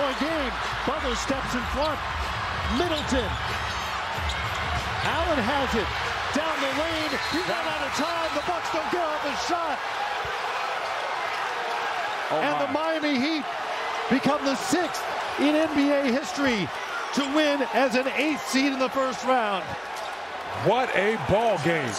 point game. Butler steps in front. Middleton. Allen has it. Down the lane. He ran out of time. The Bucks don't get off the shot. Oh and the Miami Heat become the sixth in NBA history to win as an eighth seed in the first round. What a ball game.